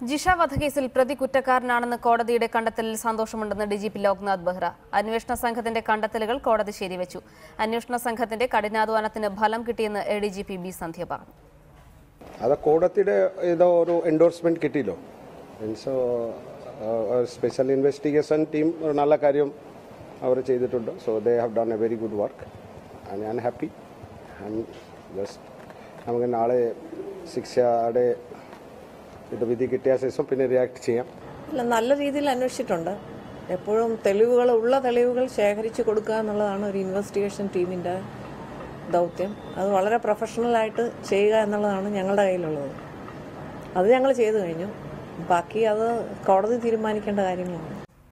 ജിഷ വധക്കേസിൽ പ്രതി കുറ്റക്കാരനാണെന്ന് കോടതിയുടെ കണ്ടെത്തലിൽ സന്തോഷമുണ്ടെന്ന് D G P Loknath Behera. അന്വേഷണ സംഘത്തിന്റെ കണ്ടെത്തലുകൾ കോടതി ശരിവച്ചു. അന്വേഷണ സംഘത്തിന്റെ കഠിനാധ്വാനത്തിന് ഫലം കിട്ടിയെന്ന് A D G P B Sandhya പറഞ്ഞു. അത് കോടതിയുടെ ഏതോ ഒരു എൻഡോഴ്സ്മെന്റ് കിട്ടിയല്ലോ. മീൻസ് സ്പെഷ്യൽ ഇൻവെസ്റ്റിഗേഷൻ ടീം ഒരു നല്ല കാര്യം അവർ ചെയ്തിട്ടുണ്ട്. So they have done a very good work I am happy just നമുക്ക് നാളെ ശിക്ഷയുടെ ഇത് വിധി കിട്ടിയ ശേഷം പിന്നെ റിയാക്ട് ചെയ്യാം. അല്ല നല്ല രീതിയിൽ അന്വേഷിച്ചിട്ടുണ്ട്. എപ്പോഴും തെളിവുകൾ ഉള്ള തെളിവുകൾ ശേഖരിച്ചു കൊടുക്കുക എന്നുള്ളതാണ് ഒരു ഇൻവെസ്റ്റിഗേഷൻ ടീമിന്റെ ദൗത്യം. അത് വളരെ പ്രൊഫഷണലായിട്ട് ചെയ്യുക എന്നുള്ളതാണ് ഞങ്ങളുടെ കയ്യിലുള്ളത്. അത് ഞങ്ങൾ ചെയ്തു കഴിഞ്ഞു. ബാക്കി അത് കോടതി തീരുമാനിക്കേണ്ട കാര്യങ്ങളാണ്.